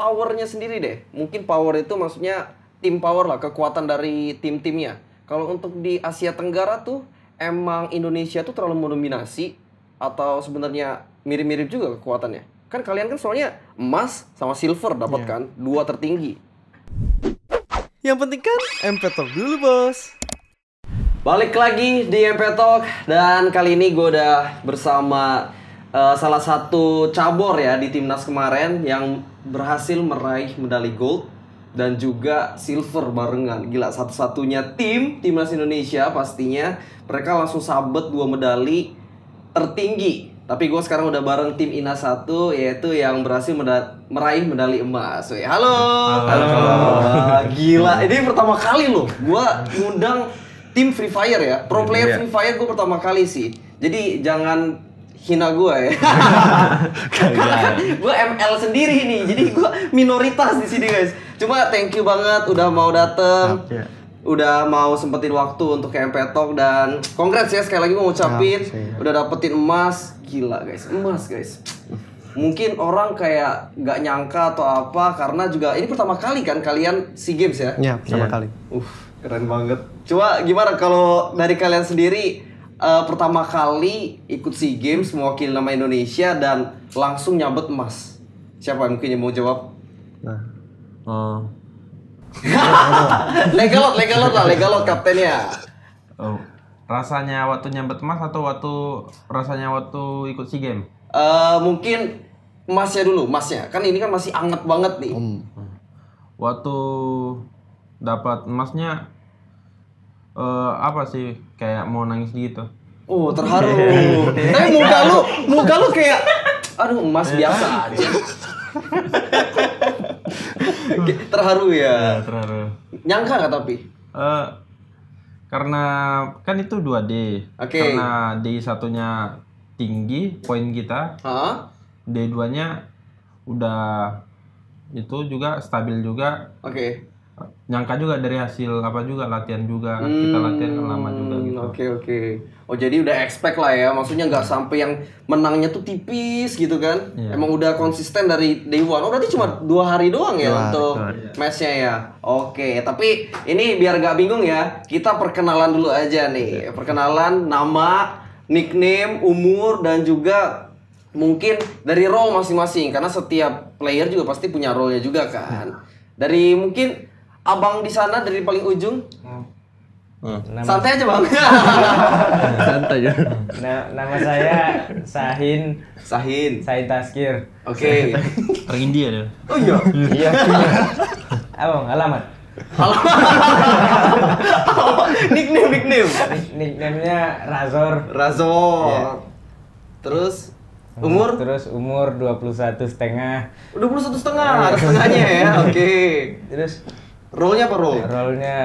powernya sendiri deh. Mungkin power itu maksudnya tim power lah, kekuatan dari tim-timnya. Kalau untuk di Asia Tenggara tuh emang Indonesia tuh terlalu mendominasi atau sebenarnya mirip-mirip juga kekuatannya. Kan kalian kan soalnya emas sama silver dapat kan, dua tertinggi. Yang penting kan MP Talk dulu bos. Balik lagi di MP Talk dan kali ini gue udah bersama eh, salah satu cabur ya di timnas kemarin yang berhasil meraih medali gold dan juga silver barengan. Gila satu-satunya tim timnas Indonesia pastinya mereka langsung sabet dua medali tertinggi. Tapi gue sekarang udah bareng tim INA 1 yaitu yang berhasil meda- meraih medali emas. Weh, halo. Halo. Gila, ini pertama kali loh gue ngundang tim Free Fire ya. Pro player Free Fire gue pertama kali sih. Jadi jangan hina gue ya. Karena gue ML sendiri nih. Jadi gue minoritas di sini guys. Cuma thank you banget udah mau dateng. Udah mau sempetin waktu untuk ke MP Talk dan congrats ya sekali lagi mau ngucapin udah dapetin emas. Gila guys, emas guys. Mungkin orang kayak nggak nyangka atau apa karena juga ini pertama kali kan kalian SEA Games ya? Ya, pertama kali. Uh, keren banget. Coba gimana kalau dari kalian sendiri eh, pertama kali ikut SEA Games mewakili nama Indonesia dan langsung nyabet emas? Siapa yang mungkin yang mau jawab? Nah, Oh, legalot, legalot lah, legalot kaptennya. oh. rasanya waktu nyambet emas atau waktu rasanya waktu ikut SEA Games? Eh, mungkin emasnya dulu, emasnya. Kan ini kan masih anget banget nih. Waktu dapat emasnya eh apa sih kayak mau nangis gitu. Oh, terharu. Tapi muka lu, muka lu kayak aduh emas biasa aja. terharu ya. terharu. Nyangka nggak tapi? Eh karena kan itu 2D. Oke. Karena D satunya tinggi poin kita, Hah? D2-nya udah itu juga stabil juga. Oke. Nyangka juga dari hasil apa juga latihan juga. Kita latihan kan lama juga Hmm, gitu. Oke oke. Oh jadi udah expect lah ya, maksudnya nggak sampai yang menangnya tuh tipis gitu kan? Iya. Emang udah konsisten dari day one. Oh berarti cuma dua hari doang ya untuk matchnya ya. Oke, tapi ini biar nggak bingung ya, kita perkenalan dulu aja nih. Perkenalan nama, nickname, umur dan juga mungkin dari role masing-masing karena setiap player juga pasti punya role-nya juga kan. Dari mungkin abang di sana dari paling ujung Santai aja bang. santai ya. Na- nama saya Sahin Sahin. Sahin Taskir. Oke. Orang India deh. Oh iya. Iya. Abang, alamat. nickname nickname. Nick- Nickname-nya Razor. Razor. Terus umur? Terus umur 21 setengah. Udah puluh satu setengah, ada setengahnya ya. Oke. Terus Role-nya apa role? role-nya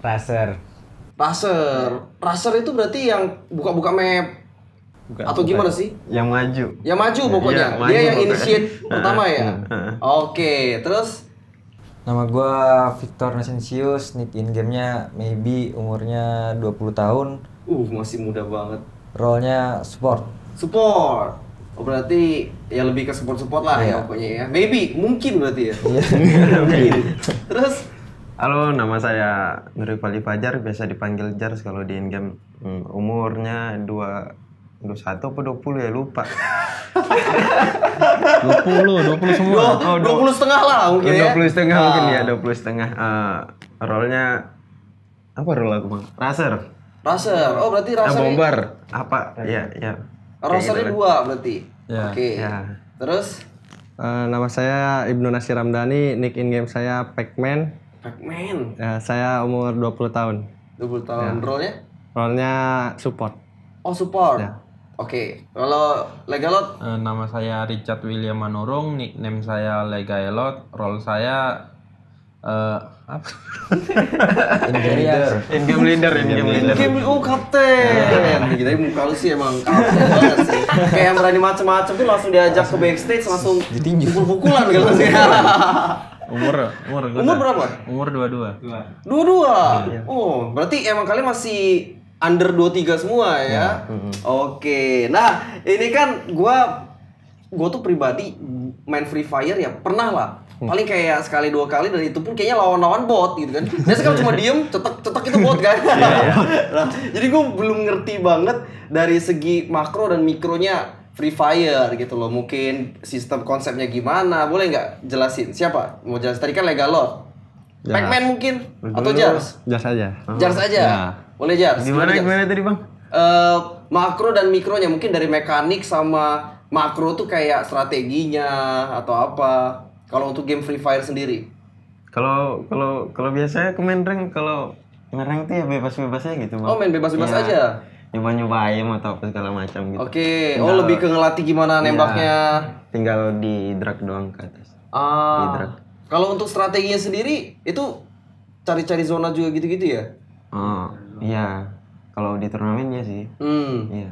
Racer. Racer. Racer itu berarti yang buka-buka map atau gimana sih? Yang maju. Yang maju pokoknya. Iya, maju Dia yang pokoknya. initiate pertama ya. Oke, terus Nama gua Victor Nasensius, nick in gamenya maybe umurnya 20 tahun, uh masih muda banget. role-nya support. Support. Oh berarti ya lebih ke support-support lah ya pokoknya ya. Maybe, mungkin berarti ya. mungkin. Terus Halo, nama saya Nuri Pali Fajar, biasa dipanggil Jars kalau di in-game. Hmm, umurnya 2 21 apa 20 ya lupa. 20, 20 semua. dua, dua puluh setengah lah mungkin ya. 20 setengah Ah. mungkin ya, 20 setengah. Eh, role-nya apa role aku bang? Racer. Racer. Oh berarti Ah, racer. bomber. Apa? Ya, ya. Racernya dua berarti. Ya. Oke. Ya. Terus Eh, nama saya Ibnu Nasir Ramdhani, nick in game saya Pacman. Pac-Man. Ya, saya umur 20 tahun. 20 tahun. Role-nya? Role-nya support. Oh support. Ya. Oke. Kalau Legalot Eh, nama saya Richard William Manurung, nickname saya Legaelot, role saya eh apa? In-game leader, in-game leader. Game oh kapten. Gila muka lu sih emang kapten banget sih. Kayak yang berani macem-macem tuh langsung diajak ke backstage langsung pukul-pukulan gitu sih. Umur umur gua Umur berapa? Umur 22. Dua-dua. Oh, berarti emang kalian masih under 23 semua ya. Oke. Nah, ini kan gua gua tuh pribadi main Free Fire ya pernah lah paling kayak sekali dua kali dan itu pun kayaknya lawan-lawan bot gitu kan biasanya kalau cuma diem cetek cetek itu bot kan Nah, jadi gue belum ngerti banget dari segi makro dan mikronya Free Fire gitu loh. Mungkin sistem konsepnya gimana? Boleh nggak jelasin? Siapa? Mau jelasin? Tadi kan Legalot Jas. Pac-Man mungkin? Atau Jars? Jas aja. Jars aja? Ya. boleh Jars. Gimana Jars? gimana tadi bang? Eh, makro dan mikronya. Mungkin dari mekanik sama makro tuh kayak strateginya atau apa? Kalau untuk game Free Fire sendiri. Kalau kalau kalau biasanya ke main rank kalau main rank tuh ya bebas-bebas aja gitu bang. oh main bebas-bebas Iya. aja Nyoba-nyoba ayam atau apa segala macam gitu. oke oh lebih ke ngelatih gimana nembaknya Tinggal di drag doang ke atas. ah Hidrak. kalau untuk strateginya sendiri itu cari-cari zona juga gitu-gitu ya Oh iya. Kalau di turnamen ya sih. hmm Iya.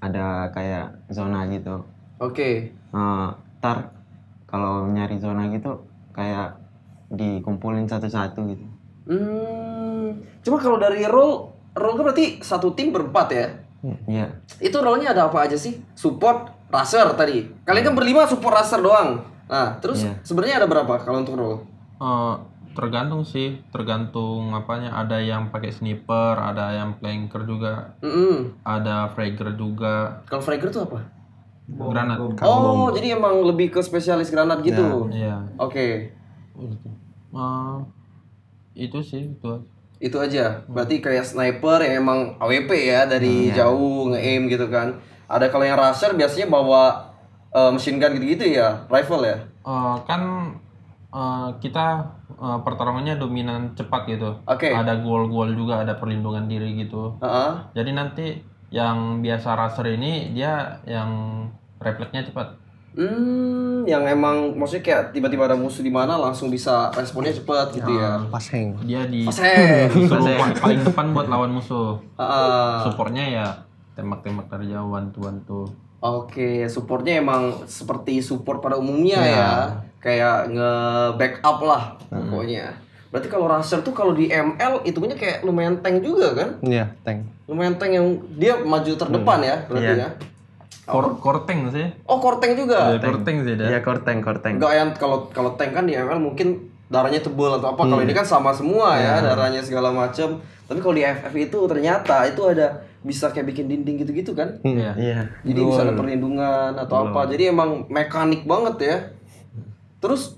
Ada kayak zona gitu. oke Eh, ntar kalau nyari zona gitu kayak dikumpulin satu-satu gitu. hmm cuma kalau dari role role kan berarti satu tim berempat ya Iya. itu role-nya ada apa aja sih? Support, raser tadi. Kalian kan berlima support raser doang. Nah, terus Iya. sebenarnya ada berapa kalau untuk role? Eh, tergantung sih, tergantung apanya. Ada yang pakai sniper, ada yang flanker juga, Mm-mm. ada fragger juga, Kalau fragger tuh apa? granat. Oh, jadi emang lebih ke spesialis granat gitu. Iya. Oke. Eh, itu sih itu. Itu aja. Berarti kayak sniper yang emang AWP ya dari jauh nge-aim gitu kan. Ada kalau yang raser biasanya bawa eh, machine gun gitu-gitu ya, rifle ya. Eh, kan eh, kita eh, pertarungannya dominan cepat gitu. Oke. Ada gol-gol juga, ada perlindungan diri gitu. Heeh. Jadi nanti yang biasa raser ini dia yang refleksnya cepat. Hmm, yang emang maksudnya kayak tiba-tiba ada musuh di mana langsung bisa responnya cepat gitu ya. Paseng. Dia di Paseng. suruh pa- paling depan buat lawan musuh. Ah, Supportnya ya tembak-tembak dari jauh bantu-bantu. Oke, supportnya emang seperti support pada umumnya ya, kayak nge-backup lah pokoknya. Berarti kalau racer tuh kalau di ML hitungannya kayak lumayan tank juga kan? Iya, tank. Lumayan tank yang dia maju terdepan ya, berarti Iya. ya. Kor korteng sih. Oh, core tank juga. Ya, korteng sih dia. Iya korteng korteng. Enggak yang kalau kalau tank kan di ML mungkin darahnya tebal atau apa. Kalau ini kan sama semua ya, darahnya segala macam. Tapi kalau di FF itu ternyata itu ada bisa kayak bikin dinding gitu-gitu kan? Iya. Iya. Jadi bisa ada perlindungan atau apa. Jadi emang mekanik banget ya. Terus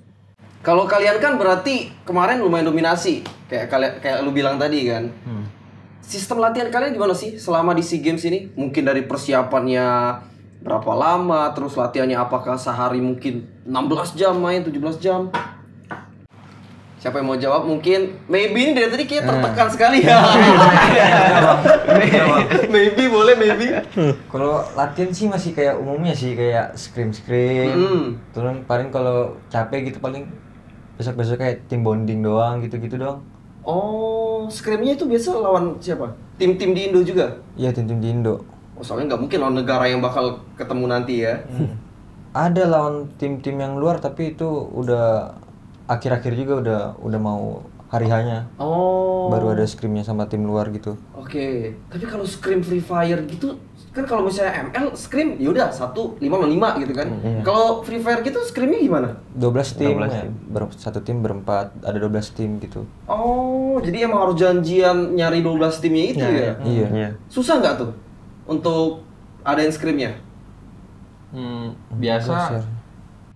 kalau kalian kan berarti kemarin lumayan dominasi kayak kalian kayak lu bilang tadi kan. Sistem latihan kalian gimana sih selama di SEA Games ini? Mungkin dari persiapannya berapa lama, terus latihannya apakah sehari mungkin 16 jam main, 17 jam? Siapa yang mau jawab? Mungkin maybe ini dari tadi kayak tertekan sekali ya. maybe boleh maybe. Kalau latihan sih masih kayak umumnya sih kayak scrim scrim. Hmm. Turun paling kalau capek gitu paling besok besok kayak tim bonding doang gitu gitu doang. Oh, scrimnya itu biasa lawan siapa? Tim-tim di Indo juga? Iya tim tim di Indo. Oh, soalnya nggak mungkin lawan negara yang bakal ketemu nanti ya. Ada lawan tim-tim yang luar tapi itu udah akhir-akhir juga udah udah mau hari hanya Oh, baru ada scrimnya sama tim luar gitu. oke. Tapi kalau scrim Free Fire gitu, kan kalau misalnya ML scrim, yaudah satu lima sama lima gitu kan. Kalau Free Fire gitu scrimnya gimana? 12 tim, ya, ber- satu tim berempat, ada 12 tim gitu. Oh, jadi emang harus janjian nyari 12 timnya itu ya? Iya. Iya. Susah nggak tuh untuk adain scrimnya? Hmm, biasa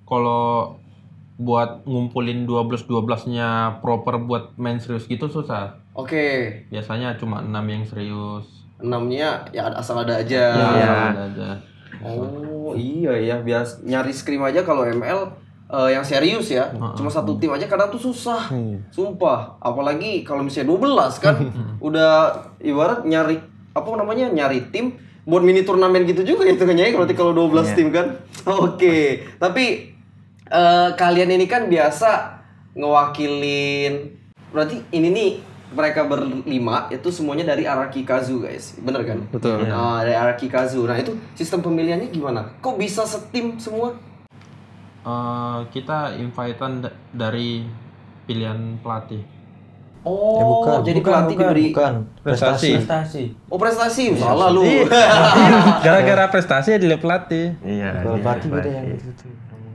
kalau buat ngumpulin 12-12-nya proper buat main serius gitu susah. Oke, Biasanya cuma 6 yang serius. enamnya ya asal ada aja. Ya, ada aja. Oh iya ya bias nyari scrim aja kalau ML eh, yang serius ya cuma satu tim aja kadang tuh susah sumpah apalagi kalau misalnya 12 kan udah ibarat nyari apa namanya nyari tim buat mini turnamen gitu juga hitungannya ya berarti kalau 12 tim kan oke tapi eh, kalian ini kan biasa ngewakilin berarti ini nih mereka berlima itu semuanya dari Araki Kazu guys bener kan Betul. Nah, dari Araki Kazu. Nah, itu sistem pemilihannya gimana? Kok bisa setim semua? Eh, kita invitean da- dari pilihan pelatih. Oh, Ya bukan, jadi bukan, pelatih bukan, diberi bukan. Prestasi. Prestasi. Oh, prestasi. Salah lu. Gara-gara prestasi ya dilihat pelatih. Iya. Kalau iya, pelatih beda yang gitu.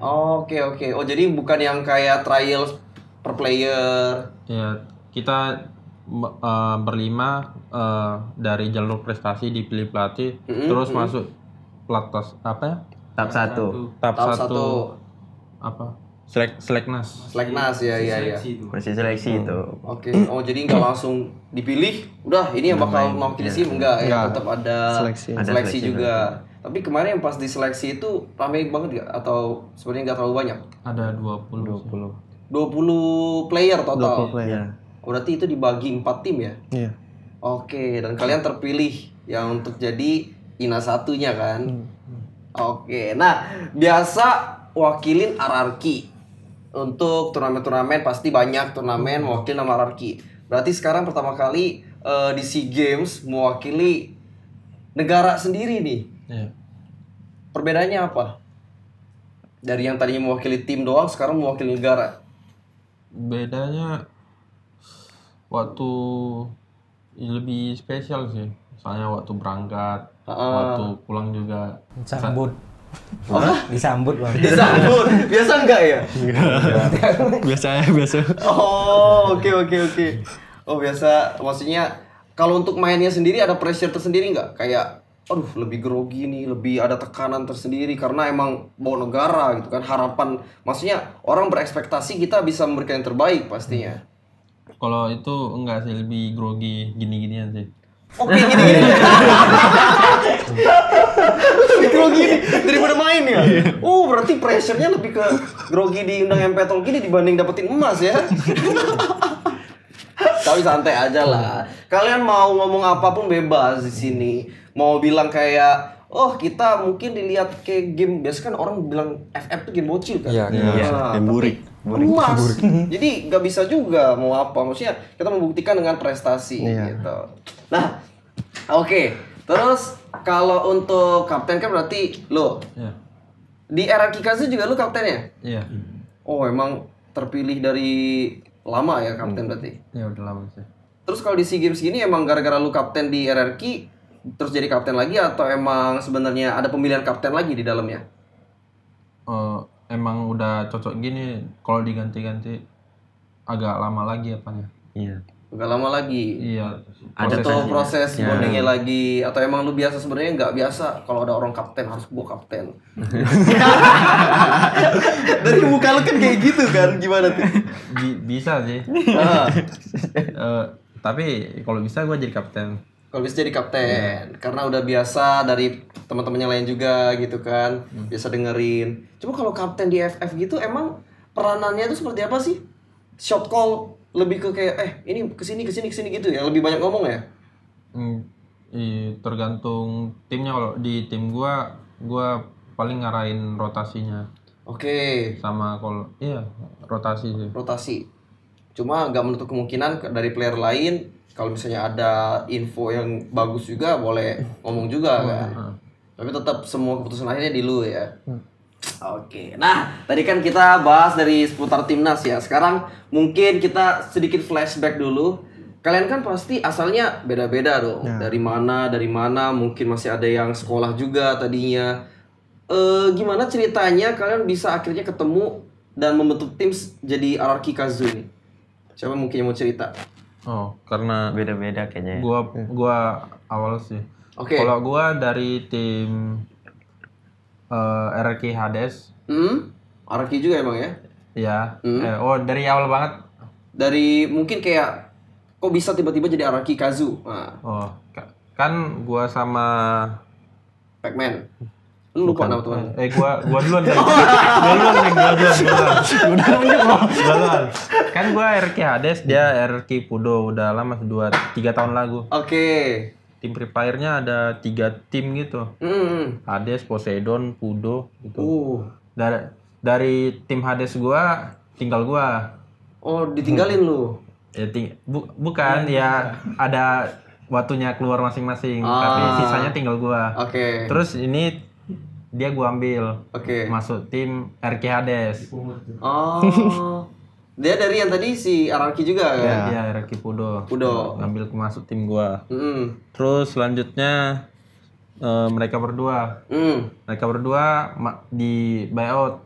Oke oke. Oh jadi bukan yang kayak trial per player. Ya, kita eh, berlima eh, dari jalur prestasi dipilih pelatih, terus masuk pelatnas apa ya? Tahap satu. Satu, satu. apa? Selek seleknas. Seleknas ya ya ya. Masih seleksi itu. Oke. Oh jadi nggak langsung dipilih. Udah ini yang bakal mewakili sim enggak ya. Tetap ada Seleksi. Ada seleksi seleksi juga. Tapi kemarin yang pas diseleksi itu ramai banget gak? Atau sebenarnya nggak terlalu banyak? Ada 20. 20. 20 player total. 20 player. Oh, berarti itu dibagi 4 tim ya? Iya. Oke, dan kalian terpilih yang untuk jadi INA satunya kan? Oke, nah biasa wakilin RRQ untuk turnamen-turnamen pasti banyak turnamen mewakili nama RRQ. Berarti sekarang pertama kali eh, di SEA Games mewakili negara sendiri nih. Iya. Perbedaannya apa? Dari yang tadinya mewakili tim doang, sekarang mewakili negara. Bedanya waktu lebih spesial sih. Soalnya waktu berangkat, Ah. waktu pulang juga. Disambut. Disambut bang. Disambut, biasa enggak ya? biasa ya, biasa. Oh, oke oke oke. Oh, biasa maksudnya kalau untuk mainnya sendiri ada pressure tersendiri nggak? Kayak aduh lebih grogi nih, lebih ada tekanan tersendiri karena emang bawa negara gitu kan. Harapan maksudnya orang berekspektasi kita bisa memberikan yang terbaik pastinya. Kalau itu enggak sih lebih grogi gini-ginian sih. Oke gini gini. lebih grogi nih daripada main ya. Oh, berarti pressure-nya lebih ke grogi di undang MP Talk gini dibanding dapetin emas ya. Tapi santai aja lah. Kalian mau ngomong apa pun bebas di sini. Mau bilang kayak Oh kita mungkin dilihat kayak game biasa kan orang bilang FF tuh game bocil kan. Iya, game Nah, Game tapi burik. Emas. Jadi nggak bisa juga mau apa. Maksudnya kita membuktikan dengan prestasi Iya. gitu. Nah, oke. Terus kalau untuk kapten kan berarti lo Iya. di era Kikazu juga lo kaptennya? Iya. Oh emang terpilih dari lama ya kapten berarti. Ya udah lama sih. Terus kalau di SEA Games gini emang gara-gara lu kapten di RRQ terus jadi kapten lagi atau emang sebenarnya ada pemilihan kapten lagi di dalamnya? Eh, emang udah cocok gini kalau diganti-ganti agak lama lagi apanya. Iya. Gak lama lagi. Iya. Ada prosesnya. proses Ya. bondingnya lagi atau emang lu biasa sebenarnya nggak biasa kalau ada orang kapten harus gua kapten. Dari muka lu kan kayak gitu kan gimana tuh? Bi- bisa sih. Ah, Eh, tapi kalau bisa gue jadi kapten. kalau bisa jadi kapten karena udah biasa dari teman-temannya lain juga gitu kan biasa dengerin. Cuma kalau kapten di FF gitu emang peranannya itu seperti apa sih? Shot call lebih ke kayak eh ini ke sini ke sini ke sini gitu ya lebih banyak ngomong ya? Hmm, i- tergantung timnya kalau di tim gua gua paling ngarahin rotasinya Oke sama kalau iya rotasi sih. rotasi. Cuma nggak menutup kemungkinan ke- dari player lain kalau misalnya ada info yang bagus juga boleh ngomong juga kan. Tapi tetap semua keputusan akhirnya di lu ya. Oke. Nah, tadi kan kita bahas dari seputar timnas ya. Sekarang mungkin kita sedikit flashback dulu. Kalian kan pasti asalnya beda-beda dong. Dari mana, dari mana, mungkin masih ada yang sekolah juga tadinya. Eh gimana ceritanya kalian bisa akhirnya ketemu dan membentuk tim jadi RRQ Kazu ini? Siapa mungkin yang mau cerita? Oh, karena Beda-beda kayaknya. ya. gua gua awal sih. Oke. Kalau gua dari tim eh RRQ Hades Hmm? RRQ juga emang ya? ya. Eh, oh, dari awal banget. Dari mungkin kayak kok bisa tiba-tiba jadi RRQ Kazu? Nah, Oh, ka- kan gua sama Pac-Man. Lu lupa nama teman. Eh gua gua duluan gua duluan nih, gua duluan, gua duluan. Gua duluan. Kan gua RK Hades, dia RK Pudo udah lama dua tiga tahun lagu. Oke. Tim Free Fire-nya ada tiga tim gitu. Hmm. Hades, Poseidon, Pudo gitu. Uh. Dari dari tim Hades gua tinggal gua. Oh, ditinggalin lu. Ya ting bu- bukan ya ada waktunya keluar masing-masing, tapi Ah. sisanya tinggal gua. Oke. Terus ini dia gua ambil Oke. masuk tim RK Hades. Oh. Dia dari yang tadi si RRQ juga kan? Iya, RK Pudo. Pudo. Ngambil masuk tim gua. Hmm. Terus selanjutnya eh, mereka berdua. Hmm. Mereka berdua ma- di buyout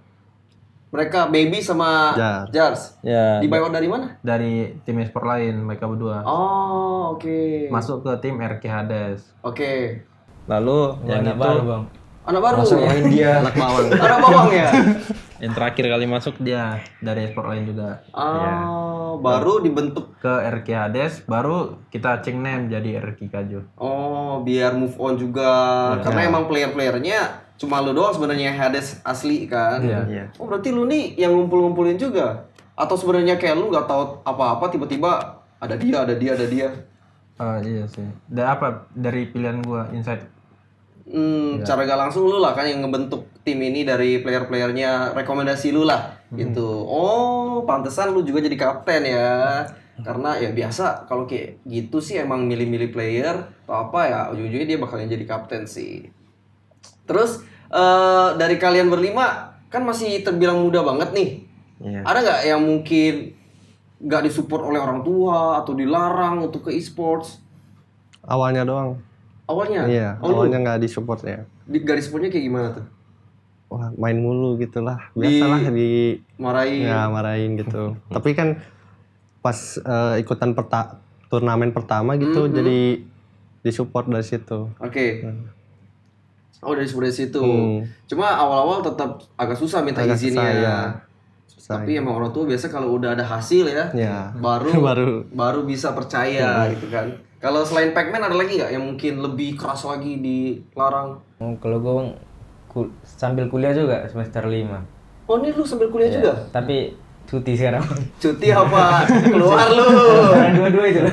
Mereka Baby sama Jar. Jars. Ya. Di buyout dari mana? Dari tim e-sport lain mereka berdua. Oh, oke. Masuk ke tim RK Hades. Oke. Lalu yang Anak itu baru bang. Anak baru. Masuk yang India. Anak bawang. Anak bawang ya? yang terakhir kali masuk dia dari e-sport lain juga. Oh, baru dibentuk. Ke RK Hades baru kita change name jadi RK Kaju. Oh, biar move on juga. Karena emang player-playernya cuma lu doang sebenarnya yang Hades asli kan. Iya. Iya. Oh, berarti lu nih yang ngumpul-ngumpulin juga. Atau sebenarnya kayak lu nggak tahu apa-apa tiba-tiba ada dia, ada dia, ada dia. Ah iya sih. Da apa dari pilihan gua insight Hmm, cara gak langsung lu lah kan yang ngebentuk tim ini dari player-playernya rekomendasi lu lah gitu. Oh, pantesan lu juga jadi kapten ya. Karena ya biasa kalau kayak gitu sih emang milih-milih player atau apa ya ujung-ujungnya dia bakalan jadi kapten sih. Terus eh, dari kalian berlima kan masih terbilang muda banget nih. Iya. Ada nggak yang mungkin nggak disupport oleh orang tua atau dilarang untuk ke e-sports Awalnya doang. awalnya? Iya, Oh, awalnya nggak disupport ya. di garis supportnya kayak gimana tuh? Wah, main mulu gitu lah. Biasalah di Marahin. ya marahin gitu. Tapi kan pas eh, ikutan perta turnamen pertama gitu jadi disupport dari situ. Oke. Oh dari sebelah situ. Hmm. Cuma awal-awal tetap agak susah minta Agak izinnya. susah, ya. Susah. Tapi emang orang tua biasa kalau udah ada hasil ya, Ya. baru Baru. baru bisa percaya gitu kan. Kalau selain Pac-Man ada lagi nggak yang mungkin lebih keras lagi dilarang? Oh, kalau gue ku- sambil kuliah juga semester 5 Oh ini lu sambil kuliah juga? Tapi cuti sekarang. Cuti apa? Keluar lu. Dua-dua itu.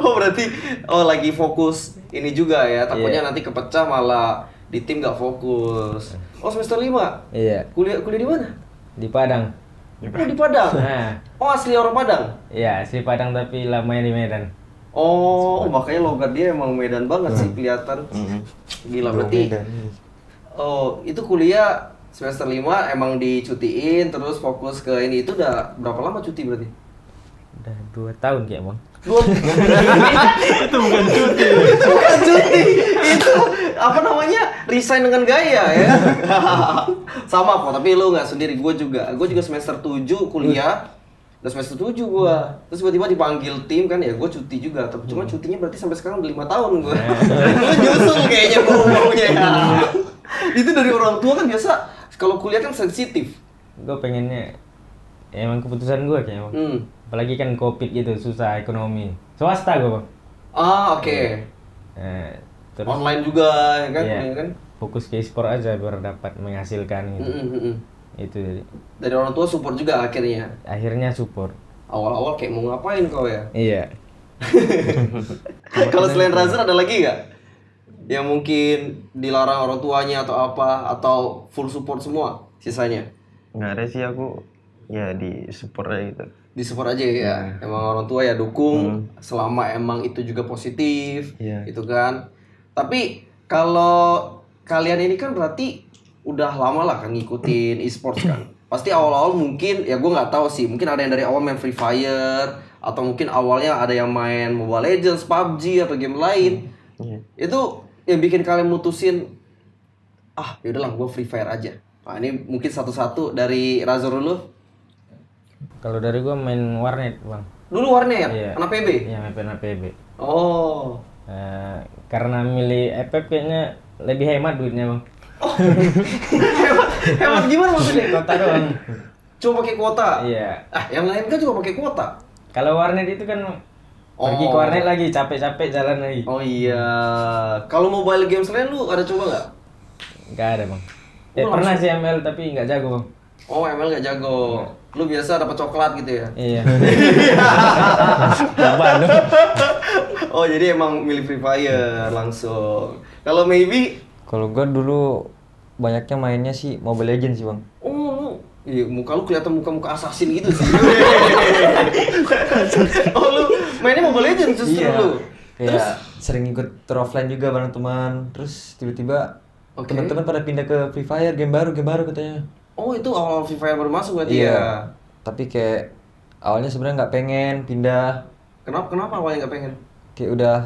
oh berarti oh lagi fokus ini juga ya. Takutnya Iya. nanti kepecah malah di tim nggak fokus. Oh semester 5 iya, Kuliah kuliah di mana? di Padang. Oh di Padang. Nah, Oh asli orang Padang. iya asli Padang tapi lamanya di Medan. Oh, makanya logat dia emang Medan banget sih kelihatan. Gila berarti. Oh, itu kuliah semester 5 emang dicutiin terus fokus ke ini itu udah berapa lama cuti berarti? Udah dua tahun kayak bang. Dua itu bukan cuti. itu bukan cuti. Itu apa namanya? Resign dengan gaya ya. Sama kok, tapi lu nggak sendiri, gue juga. Gue juga semester 7 kuliah. Udah semester 7 gue. Terus tiba-tiba dipanggil tim kan ya, gue cuti juga. Tapi cuma cutinya berarti sampai sekarang udah 5 tahun gue. Gue nyusul kayaknya bau-baunya ya. Itu dari orang tua kan biasa kalau kuliah kan sensitif. Gue pengennya ya emang keputusan gue kayaknya bang. Hmm. Apalagi kan covid gitu susah ekonomi. Swasta gue bang. Ah, oke. Eh, terus Online juga ya kan Iya. kuliah kan. fokus ke e-sport aja biar dapat menghasilkan gitu. Mm, mm, mm. Itu jadi Dari orang tua support juga akhirnya. akhirnya support. Awal-awal kayak mau ngapain kau ya? Iya. Kalau selain Razer ada lagi nggak? Yang mungkin dilarang orang tuanya atau apa atau full support semua sisanya? Nggak ada sih aku ya di support aja gitu. Di support aja ya. Emang orang tua ya dukung selama emang itu juga positif, Iya. gitu kan. Tapi kalau kalian ini kan berarti udah lama lah kan ngikutin e-sports kan. Pasti awal-awal mungkin ya gue nggak tahu sih, mungkin ada yang dari awal main Free Fire atau mungkin awalnya ada yang main Mobile Legends, PUBG atau game lain. Iya. Itu yang bikin kalian mutusin ah yaudahlah gue Free Fire aja. Nah, ini mungkin satu-satu dari Razor dulu. Kalau dari gue main warnet bang. Dulu warnet ya, Iya. anak PB. Iya main PB. Oh. Eh, karena milih FF kayaknya lebih hemat duitnya bang. hemat, hemat gimana maksudnya? Kota doang. Cuma pakai kuota. Iya. Ah, yang lain kan juga pakai kuota. Kalau warnet itu kan pergi ke Oh. warnet lagi capek-capek jalan lagi. Oh iya. Kalau mobile games lain lu ada coba nggak? Nggak ada bang. Eh, Oh, pernah sih ML tapi nggak jago bang. Oh, ML nggak jago. Lu biasa dapat coklat gitu ya? Iya. oh, jadi emang milih Free Fire langsung. Kalau maybe Kalau gue dulu banyaknya mainnya sih Mobile Legends sih bang. Oh, iya, muka lu kelihatan muka-muka assassin gitu sih. oh, lu mainnya Mobile Legends justru lu. Kayak sering ikut tour offline juga bareng teman. Terus tiba-tiba Oke. teman-teman pada pindah ke Free Fire, game baru, game baru katanya. Oh, itu awal Free Fire baru masuk berarti Iya. ya? Tapi kayak awalnya sebenarnya nggak pengen pindah. Kenapa kenapa awalnya nggak pengen? Kayak udah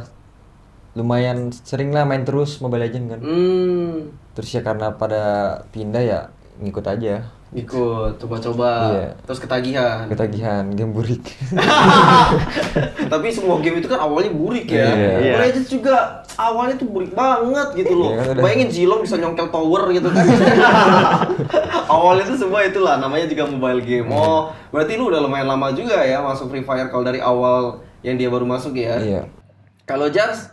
lumayan sering lah main terus Mobile Legends kan. Hmm. Terus ya karena pada pindah ya ngikut aja Ikut, coba-coba. Iya. Terus ketagihan. ketagihan game burik Tapi semua game itu kan awalnya burik ya. Iya. Mobile Legends juga awalnya tuh burik banget gitu loh. Iya kan. Bayangin Jilong bisa nyongkel tower gitu kan. awalnya tuh semua itulah namanya juga mobile game. Oh, berarti lu udah lumayan lama juga ya masuk Free Fire kalau dari awal yang dia baru masuk ya. iya Kalau Jars,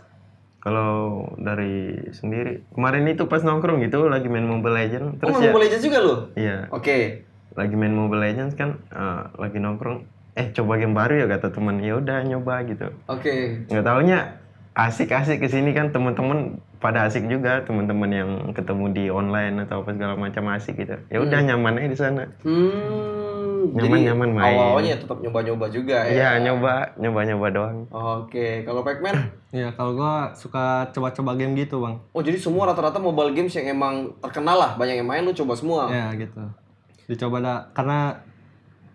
Kalau dari sendiri kemarin itu pas nongkrong gitu lagi main Mobile oh Legends terus main ya Mobile Legends juga lu? iya. Oke. lagi main Mobile Legends kan eh, lagi nongkrong. Eh coba game baru ya kata teman ya udah nyoba gitu. Oke. nggak taunya asik-asik ke sini kan teman-teman pada asik juga. Teman-teman yang ketemu di online atau apa segala macam asik gitu. Ya udah nyaman aja di sana. Hmm, Nyaman-nyaman jadi main. awalnya tetap nyoba-nyoba juga ya ya. nyoba nyoba-nyoba doang Oke, kalau Pac-Man Iya, kalau gua suka coba-coba game gitu, Bang. Oh jadi semua rata-rata mobile games yang emang terkenal lah banyak yang main lu coba semua. Ya, gitu. Dicoba dah karena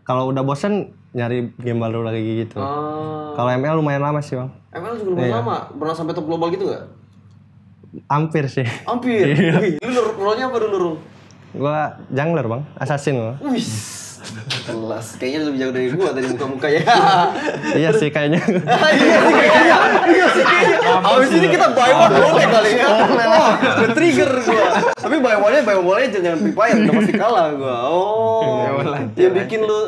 kalau udah bosen nyari game baru lagi gitu. Ah, Kalau ML lumayan lama sih, Bang. ML juga lumayan lama. Pernah sampai top global gitu nggak? Hampir sih. Hampir. Wih, lu role-nya apa dulu, Rung? Gua jungler, Bang. Assassin gua. Wih, kelas. Kayaknya lebih jauh dari gua tadi muka-muka ya. iya sih kayaknya. iya sih kayaknya. Iya sih kayaknya. Abis ini kita buy one boleh kali ya. Oh, trigger gua. Tapi buy one-nya buy one boleh jangan Free Fire udah pasti kalah gua. Oh. Yang bikin lu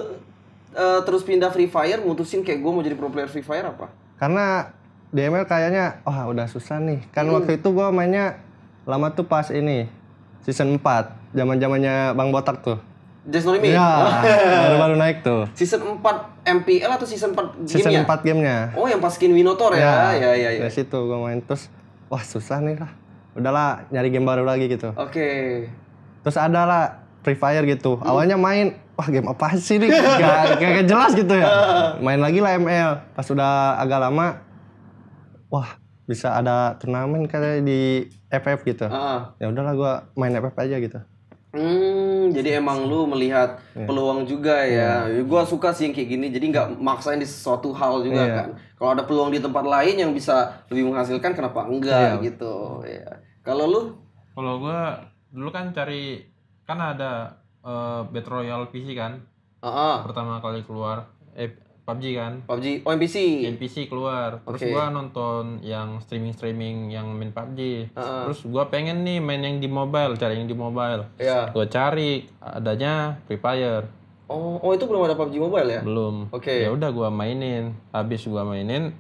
eh, terus pindah Free Fire mutusin kayak gua mau jadi pro player Free Fire apa? Karena di ML kayaknya wah udah susah nih. Kan waktu itu gua mainnya lama tuh pas ini season 4, zaman-zamannya Bang Botak tuh. Just No Limit. Iya, baru-baru naik tuh. Season 4 MPL atau season 4 Season gamenya? 4 gamenya. Oh, yang pas skin Winotor ya. Ya, ya, ya. Dari situ gua main terus wah susah nih lah. Udahlah nyari game baru lagi gitu. Oke. Terus ada lah Free Fire gitu. Awalnya main, wah game apa sih nih? Gak, gak, gak jelas gitu ya. Main lagi lah ML. Pas udah agak lama, wah bisa ada turnamen kayak di FF gitu. Ah. Ya udahlah gua main FF aja gitu. Hmm, jadi emang lu melihat Iya. peluang juga ya. Gua suka sih yang kayak gini. Jadi nggak maksain di sesuatu hal juga Iya. kan. Kalau ada peluang di tempat lain yang bisa lebih menghasilkan, kenapa enggak gitu. Ya. Kalau lu? Kalau gua dulu kan cari kan ada eh, Battle Royale PC kan Ah, ah. pertama kali keluar eh PUBG kan PUBG, oh NPC. NPC keluar terus Oke. gua nonton yang streaming streaming yang main PUBG Heeh. terus gua pengen nih main yang di mobile cari yang di mobile Ya. gua cari adanya Free Fire Oh, oh itu belum ada PUBG Mobile ya? belum Oke. ya udah gua mainin habis gua mainin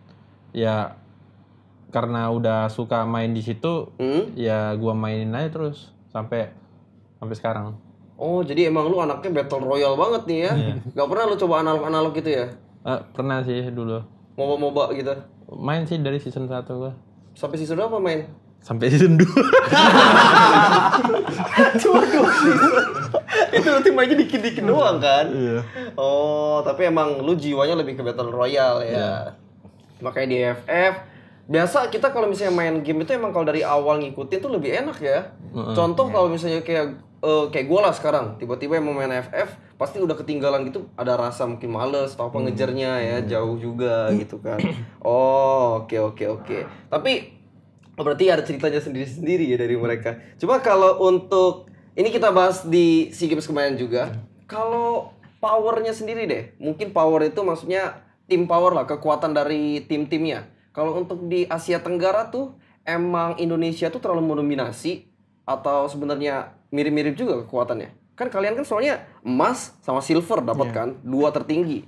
ya karena udah suka main di situ Hmm? ya gua mainin aja terus sampai sampai sekarang Oh, jadi emang lu anaknya Battle Royale banget nih ya? Iya. Gak pernah lu coba analog-analog gitu ya? Eh, pernah sih dulu MOBA-MOBA gitu? main sih dari season 1 gua Sampai season berapa main? sampai season 2 Cuma dua season. itu nanti mainnya dikit-dikit doang kan? Iya. Oh, tapi emang lu jiwanya lebih ke Battle Royale ya. Iya. Makanya di FF biasa kita kalau misalnya main game itu emang kalau dari awal ngikutin tuh lebih enak ya. Contoh kalau misalnya kayak eh, kayak gue lah sekarang tiba-tiba yang mau main FF pasti udah ketinggalan gitu ada rasa mungkin males atau apa ngejarnya ya jauh juga gitu kan. Oh, oke oke oke. Tapi Oh, berarti ada ceritanya sendiri-sendiri ya dari mereka. Cuma kalau untuk ini kita bahas di SEA Games kemarin juga. Kalau powernya sendiri deh, mungkin power itu maksudnya tim power lah, kekuatan dari tim-timnya. Kalau untuk di Asia Tenggara tuh emang Indonesia tuh terlalu mendominasi atau sebenarnya mirip-mirip juga kekuatannya. Kan kalian kan soalnya emas sama silver dapat kan, dua tertinggi.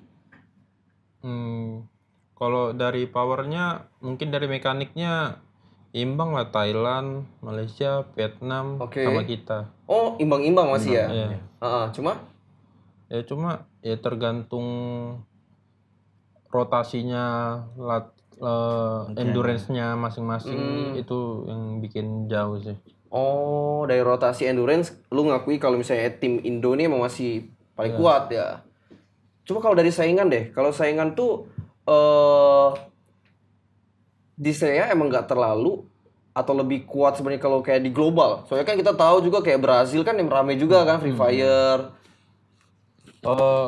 Hmm, kalau dari powernya mungkin dari mekaniknya imbang lah Thailand, Malaysia, Vietnam Oke. sama kita. Oh, imbang-imbang masih ya. Iya. Heeh, cuma Ya cuma ya tergantung rotasinya, lat, eh, endurance-nya masing-masing itu yang bikin jauh sih. Oh, dari rotasi endurance, lu ngakui kalau misalnya tim Indo ini emang masih paling kuat ya. Cuma kalau dari saingan deh, kalau saingan tuh eh di saya emang nggak terlalu atau lebih kuat sebenarnya kalau kayak di global. Soalnya kan kita tahu juga kayak Brazil kan yang rame juga kan Free Fire. Eh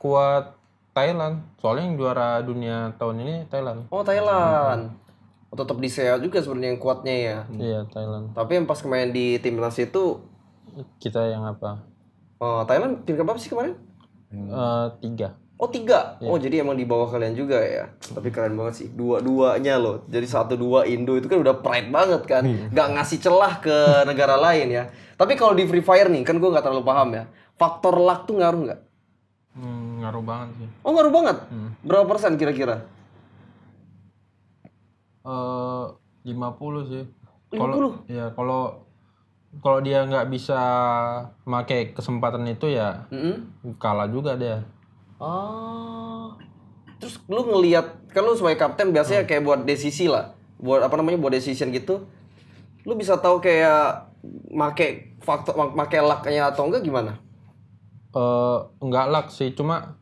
kuat Thailand, soalnya yang juara dunia tahun ini Thailand. Oh, Thailand. Oh, tetap di saya juga sebenarnya yang kuatnya ya. Iya Thailand. Tapi yang pas kemarin di timnas itu Kita yang apa? Oh, Thailand tim berapa sih kemarin? Eh, tiga. Oh tiga. Oh jadi emang di bawah kalian juga ya. Tapi keren banget sih. Dua-duanya loh. Jadi satu dua Indo itu kan udah pride banget kan. Gak ngasih celah ke negara lain ya. Tapi kalau di Free Fire nih kan gue nggak terlalu paham ya. Faktor luck tuh ngaruh nggak? Hmm, ngaruh banget sih. Oh ngaruh banget. Berapa persen kira-kira? Eh, 50 sih. 50? Kalau ya kalau kalau dia nggak bisa pakai kesempatan itu ya Mm-mm. kalah juga dia. Ah. Terus lu ngelihat kan lu sebagai kapten biasanya kayak buat desisi lah. Buat apa namanya? Buat decision gitu. Lu bisa tahu kayak make faktor make luck-nya atau enggak gimana? Eh nggak luck sih, cuma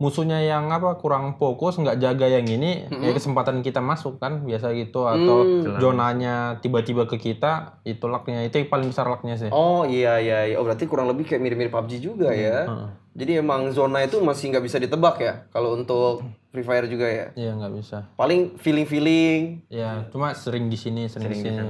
musuhnya yang apa kurang fokus nggak jaga yang ini ya kesempatan kita masuk kan biasa gitu atau zonanya tiba-tiba ke kita itu lucknya itu yang paling besar lucknya sih. Oh iya iya iya. Oh berarti kurang lebih kayak mirip-mirip PUBG juga ya. Jadi emang zona itu masih nggak bisa ditebak ya kalau untuk Free Fire juga ya. Iya nggak bisa. Paling feeling-feeling, ya cuma sering di sini sering, di sini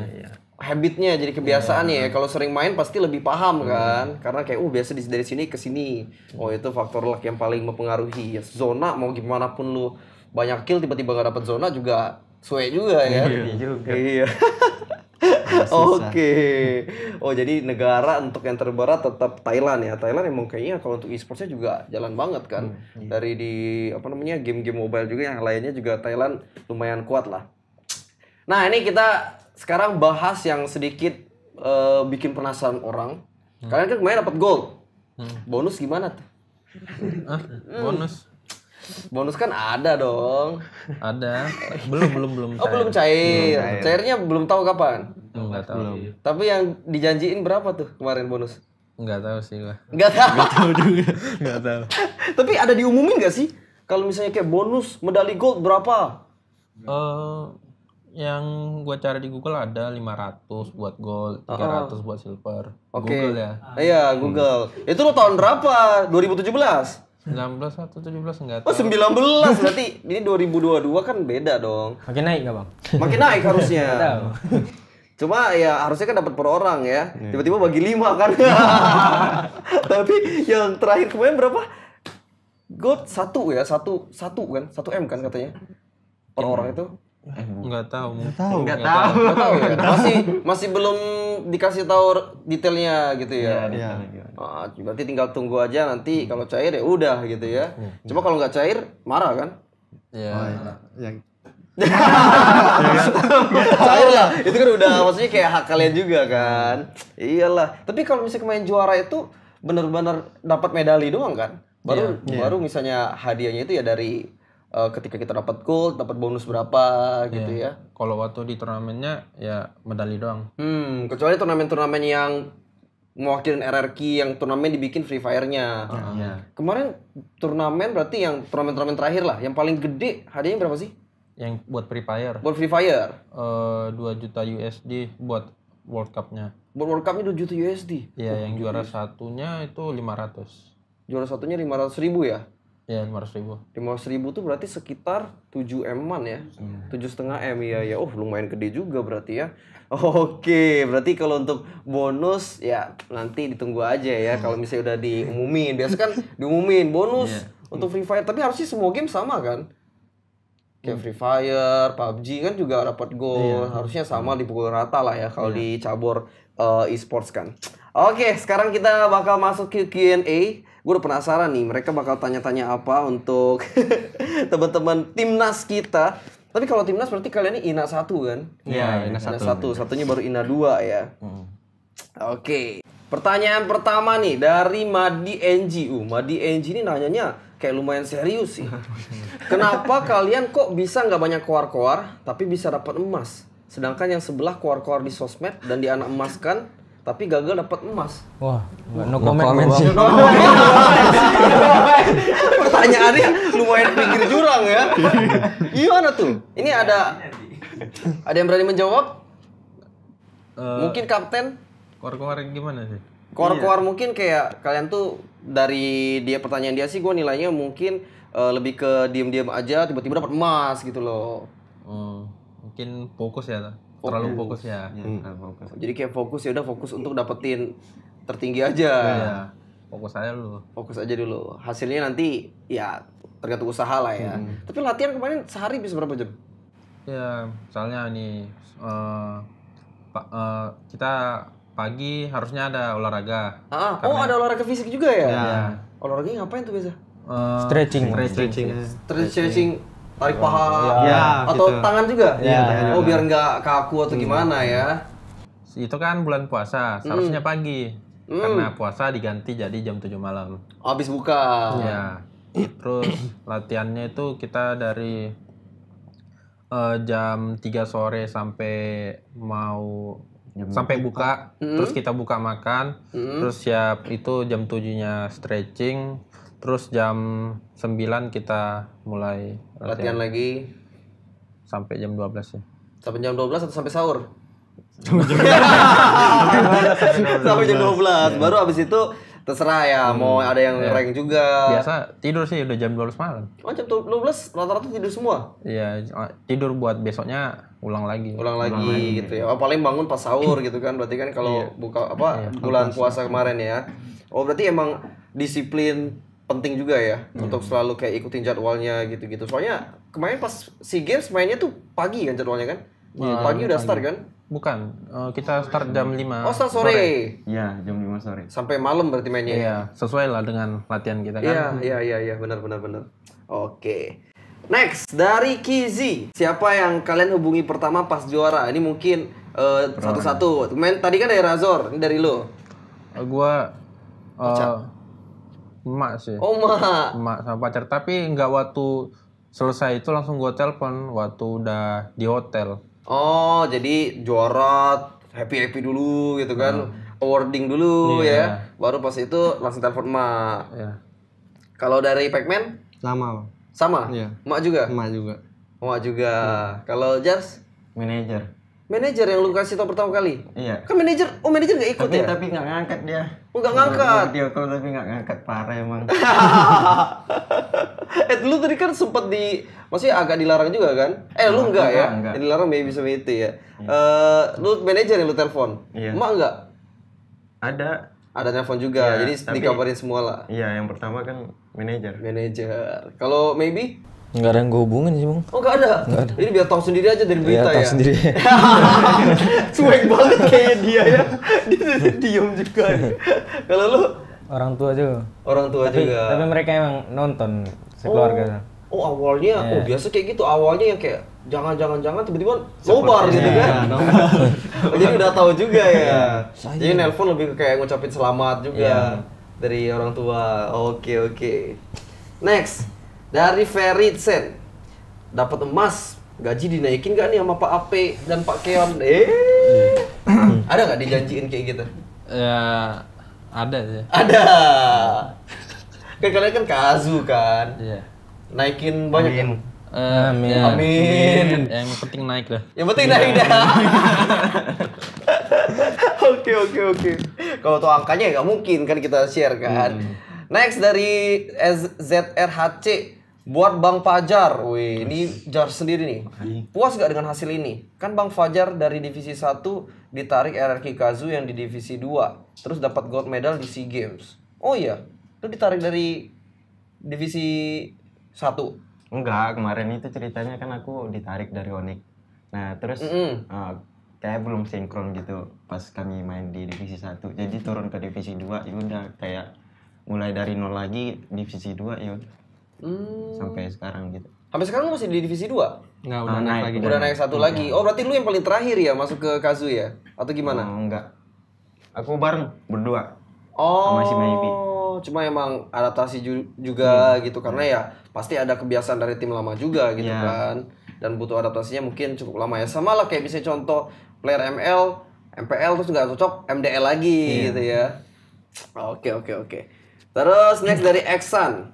habitnya jadi kebiasaan ya. Kalau sering main pasti lebih paham kan. Karena kayak uh biasa di- dari sini ke sini. Oh itu faktor luck yang paling mempengaruhi. Ya, zona mau gimana pun lu banyak kill tiba-tiba gak dapet zona juga suwe juga ya. Iya juga. Iya. Oke. Oh jadi negara untuk yang terberat tetap Thailand ya. Thailand emang kayaknya kalau untuk e-sportsnya juga jalan banget kan. Dari di apa namanya game-game mobile juga yang lainnya juga Thailand lumayan kuat lah. Nah ini kita sekarang bahas yang sedikit eh, bikin penasaran orang. Kalian kan kemarin dapat gold. Bonus gimana tuh? ah bonus Bonus kan ada dong. ada belum belum belum Oh belum cair. Cairnya belum tahu kapan. nggak tahu Tapi yang dijanjiin berapa tuh kemarin bonus? nggak tahu sih gua Nggak tahu. nggak tahu Tapi ada diumumin nggak sih? Kalau misalnya kayak bonus medali gold berapa? eh yang gua cari di Google ada 500 buat gold, 300 buat silver. Oke. Google ya. Iya, Google. Itu lo tahun berapa? 2017? 19 atau 17 enggak Oh, tahu. 19 berarti ini 2022 kan beda dong. Makin naik nggak bang? Makin naik harusnya. Cuma ya harusnya kan dapat per orang ya. Tiba-tiba bagi lima kan. Tapi yang terakhir kemarin berapa? Gold satu ya, satu satu kan, satu m kan katanya per orang itu. Enggak tahu. Enggak tahu. Enggak tahu. Nggak tahu ya. Masih masih belum dikasih tahu detailnya gitu ya. Iya. Ah, berarti tinggal tunggu aja nanti kalau cair ya udah gitu ya. Cuma kalau nggak cair marah kan? Ya. Ya, cair lah. Itu kan udah maksudnya kayak hak kalian juga kan. Iyalah. Tapi kalau misalnya main juara itu bener-bener dapat medali doang kan? Baru baru misalnya hadiahnya itu ya dari eh, ketika kita dapat gold, dapat bonus berapa gitu ya. Kalau waktu di turnamennya ya medali doang. Hmm, kecuali turnamen-turnamen yang mewakilin RRQ yang turnamen dibikin Free Fire-nya. Iya. Kemarin turnamen berarti yang turnamen-turnamen terakhir lah, yang paling gede hadiahnya berapa sih? Yang buat Free Fire Buat Free Fire. eh 2 juta USD buat World Cup-nya. Buat World Cup-nya 2 juta USD. Iya, yang juara satunya itu 500. Juara satunya 500 ribu ya? Ya, 500 ribu. 500 ribu tuh berarti sekitar 7 M-an ya? Tujuh setengah M ya ya. Oh lumayan gede juga berarti ya. Oke, berarti kalau untuk bonus ya nanti ditunggu aja ya. Kalau misalnya udah diumumin, biasa kan diumumin bonus untuk Free Fire. Tapi harusnya semua game sama kan? Kayak Free Fire, PUBG kan juga dapat goal. Harusnya sama dipukul rata lah ya kalau di cabur eh, e-sports kan. Oke, sekarang kita bakal masuk ke Q&A. Gue udah penasaran nih, mereka bakal tanya-tanya apa untuk teman-teman timnas kita. Tapi kalau timnas berarti kalian ini INA satu kan? Iya, INA satu. Satunya baru INA dua ya. Oke. Pertanyaan pertama nih dari Madi NG. Uh, Madi NG ini nanyanya kayak lumayan serius sih. Kenapa kalian kok bisa nggak banyak koar-koar tapi bisa dapat emas? Sedangkan yang sebelah koar-koar di sosmed dan di anak emas kan tapi gagal dapat emas. Wah, nggak no comment, comment sih. Pertanyaannya lumayan pinggir jurang ya. Gimana tuh? Ini ada ada yang berani menjawab? Mungkin kapten? Keluar-keluar gimana sih? Koar-koar mungkin kayak kalian tuh dari dia pertanyaan dia sih gue nilainya mungkin eh, lebih ke diem-diem aja tiba-tiba dapat emas gitu loh. Hmm, mungkin fokus ya. Terlalu fokus ya. Jadi kayak fokus ya udah fokus untuk dapetin tertinggi aja. Iya. fokus aja lu. Fokus aja dulu. Hasilnya nanti ya tergantung usaha lah ya. Tapi latihan kemarin sehari bisa berapa jam? Ya, misalnya nih eh, pa- eh, kita pagi harusnya ada olahraga. Ah, oh ada olahraga fisik juga ya? Ya. Olahraganya ngapain tuh biasa? Eh, Stretching. Stretching. Stretching, tarik paha, Ya, atau gitu. tangan juga? Ya, oh biar nggak kaku atau gimana ya? itu kan bulan puasa, seharusnya pagi. Karena puasa diganti jadi jam 7 malam. Habis buka. Ya. Terus latihannya itu kita dari eh, jam 3 sore sampai mau sampai buka, terus kita buka makan, terus siap itu jam 7-nya stretching, terus jam 9 kita mulai Latihan latihan lagi sampai jam 12 ya. sampai jam 12 atau sampai sahur? sampai jam 12. Baru habis itu terserah ya, mau ada yang rank juga. Biasa tidur sih udah jam 12 malam. Oh, jam 12 rata-rata tidur semua. Iya, tidur buat besoknya ulang lagi. Ulang lagi gitu ya. Oh, paling bangun pas sahur gitu kan. Berarti kan kalau buka apa bulan puasa kemarin ya. Oh, berarti emang disiplin penting juga ya untuk selalu kayak ikutin jadwalnya gitu-gitu. Soalnya kemarin pas SEA Games mainnya tuh pagi kan jadwalnya kan? pagi udah start kan? Bukan, eh, kita start jam 5. Oh, start sore. Iya, jam 5 sore. Sampai malam berarti mainnya. ya? Iya, sesuai lah dengan latihan kita kan. Iya, iya, iya, iya, benar, benar, benar. Oke. Next dari Kizi, siapa yang kalian hubungi pertama pas juara? Ini mungkin eh, satu-satu. Main tadi kan dari Razor, ini dari lo. Eh, gua eh, emak sih. Oh, Ma. Emak sama pacar, tapi nggak waktu selesai itu langsung gua telepon waktu udah di hotel. Oh, jadi juara happy-happy dulu gitu kan. Awarding dulu ya. Baru pas itu langsung telepon emak. Ya. Kalau dari Pacman Sama. Bang. sama? Iya. Emak juga? Emak juga. Emak juga. Kalau Jars Manajer. Manajer yang lu kasih tau pertama kali? Iya. Kan manajer, oh manajer gak ikut Tapi ya? tapi nggak ngangkat dia. Oh, nggak ngangkat. Video call tapi nggak ngangkat parah emang. eh lu tadi kan sempet di maksudnya agak dilarang juga kan? Eh lu enggak, ya? enggak, dilarang maybe sama itu ya. Eh lu manajer yang lu telepon. Iya. Emak enggak? Ada. Ada telepon juga. Iya, jadi tapi- dikabarin semua lah. Iya, yang pertama kan manajer. Manajer. Kalau maybe Nggak ada yang gue hubungin sih bang. Oh enggak ada. Ini biar tahu sendiri aja dari berita tahu ya. sendiri. Cuek banget kayak dia ya. Dia diem juga. Kalau lu Orang tua juga. orang tua Tapi, juga. tapi mereka emang nonton sekeluarga. Oh awalnya, Iya. oh biasa kayak gitu awalnya yang kayak jangan jangan jangan tiba-tiba nobar gitu kan. Jadi udah tahu juga ya. Jadi nelpon lebih ke kayak ngucapin selamat juga dari orang tua. Oke oke. Next dari Feritsen dapat emas gaji dinaikin gak nih sama Pak Ape dan Pak Keon? Eh, ada nggak dijanjiin kayak gitu? Ya ada sih. Ada. Kan kalian kan kazu kan, Iya. naikin banyak kan? Eh, Amin. ya, Amin. Yang penting naik dah. Yang penting naik dah. Oke oke oke. Kalau tuh angkanya nggak mungkin kan kita share kan. Next dari ZRHC buat Bang Fajar. Wih, ini jar sendiri nih. Puas gak dengan hasil ini? Kan Bang Fajar dari divisi 1 ditarik RRQ Kazu yang di divisi 2, terus dapat gold medal di SEA Games. Oh iya, lu ditarik dari divisi 1. Enggak, kemarin itu ceritanya kan aku ditarik dari Onyx. Nah, terus Mm-mm. eh, kayak belum sinkron gitu pas kami main di divisi 1. Jadi turun ke divisi 2 ya udah kayak mulai dari nol lagi divisi 2 ya udah Hmm. sampai sekarang gitu. Sampai sekarang lu masih di divisi 2? Enggak, udah naik lagi. Udah naik satu lagi. Oh, berarti lu yang paling terakhir ya masuk ke Kazu ya? Atau gimana? Oh, enggak. Aku bareng berdua. Oh, sama si Maybe. cuma emang adaptasi ju- juga gitu karena ya pasti ada kebiasaan dari tim lama juga gitu Iya. kan. Dan butuh adaptasinya mungkin cukup lama ya. Sama lah kayak bisa contoh player ML, MPL terus nggak cocok MDL lagi gitu ya. Oke oke oke. Terus next dari Exan.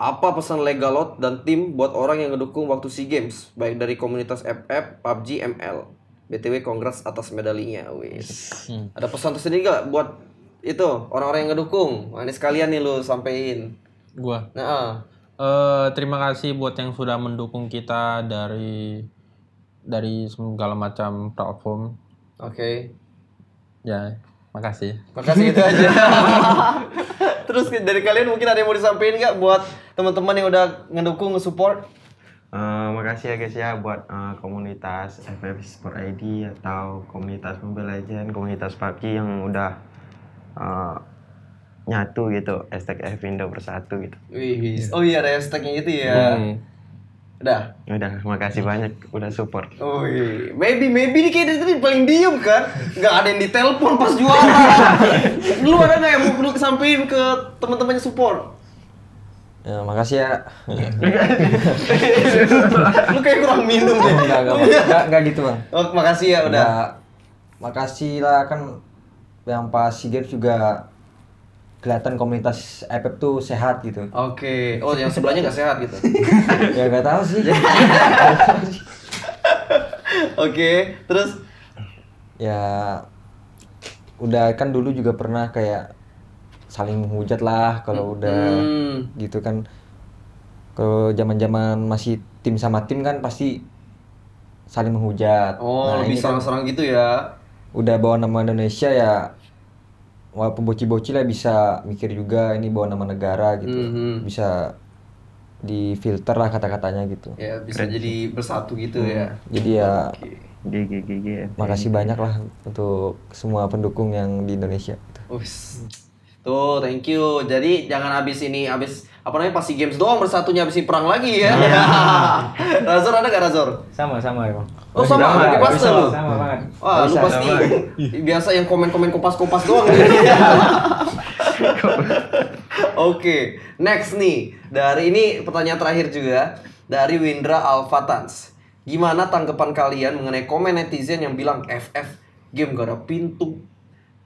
Apa pesan Legalot dan tim buat orang yang ngedukung waktu SEA Games baik dari komunitas FF, PUBG, ML. BTW congrats atas medalinya, wis. Ada pesan tersendiri gak buat itu orang-orang yang ngedukung? Nah, ini sekalian nih lu sampein. Gua. Nah, ah. Eh, terima kasih buat yang sudah mendukung kita dari dari segala macam platform. oke. Ya, makasih. Makasih itu aja. Terus dari kalian mungkin ada yang mau disampaikan nggak buat teman-teman yang udah ngedukung, nge-support? Eh, makasih ya guys ya buat eh, komunitas FF Sport ID atau komunitas Mobile Legend, komunitas PUBG yang udah eh, nyatu gitu, hashtag F Indo bersatu gitu. Wih, oh iya ada hashtagnya gitu ya. Udah. Udah, makasih banyak udah support. Oh iya. Maybe, maybe nih kayaknya tadi paling diem kan? Nggak ada yang ditelepon pas juara. Lu ada nggak yang mau lu kesampaikan ke teman-temannya support? Ya, makasih ya. lu kayak kurang minum deh. enggak, enggak, enggak, enggak gitu, Bang. Oh, makasih ya udah. Enggak. Makasih lah kan yang pas SEA Games juga kelihatan komunitas FF tuh sehat gitu. Oke. Oh, yang sebelahnya nggak sehat gitu. ya enggak tahu sih. Oke, terus ya udah kan dulu juga pernah kayak saling menghujat lah kalau udah Hmm. gitu kan kalau zaman-zaman masih tim sama tim kan pasti saling menghujat oh, Nah, lebih kan serang-serang gitu ya. udah bawa nama Indonesia ya walaupun bocil-bocil ya bisa mikir juga ini bawa nama negara gitu Mhm. bisa difilter lah kata-katanya gitu Ya, bisa jadi bersatu gitu ya. jadi ya Oke. GG GG. makasih banyak lah untuk semua pendukung yang di Indonesia gitu. Ups. Tuh, thank you. Jadi jangan habis ini habis apa namanya pasti games doang bersatunya habis ini perang lagi ya. Razor ada gak Razor? Sama sama ya bang. Oh sama, sama, lagi pas bisa, lu. sama banget. Wah, lu pasti biasa yang komen-komen kopas-kopas doang. Oke, next nih. Dari ini pertanyaan terakhir juga dari Windra Alfatans. Gimana tanggapan kalian mengenai komen netizen yang bilang FF game gak ada pintu,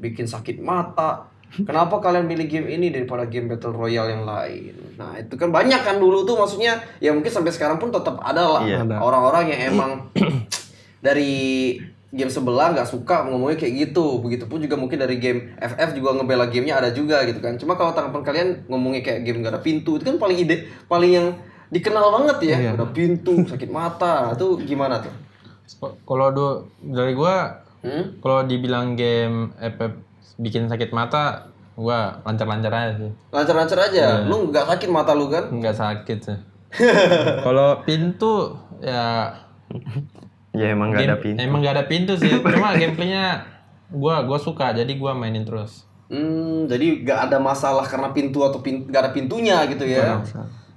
bikin sakit mata. Kenapa kalian pilih game ini daripada game Battle Royale yang lain? Nah, itu kan banyak kan dulu tuh maksudnya ya mungkin sampai sekarang pun tetap ada lah Iya. orang-orang yang emang dari game sebelah nggak suka ngomongnya kayak gitu. Begitupun juga mungkin dari game FF juga ngebela gamenya ada juga gitu kan. Cuma kalau tanggapan kalian ngomongnya kayak game gak ada pintu itu kan paling ide paling yang dikenal banget ya. Gak ada pintu, sakit mata. Itu gimana tuh? Kalau dari gua Hmm? kalau dibilang game FF bikin sakit mata, gua lancar-lancar aja sih. Lancar-lancar aja. Lu nggak sakit mata lu kan? Nggak sakit sih. Kalau pintu ya Ya emang gak ada pintu. Emang nggak ada pintu sih. Cuma gameplaynya gua gua suka jadi gua mainin terus. Hmm, jadi nggak ada masalah karena pintu atau pin nggak ada pintunya gitu ya?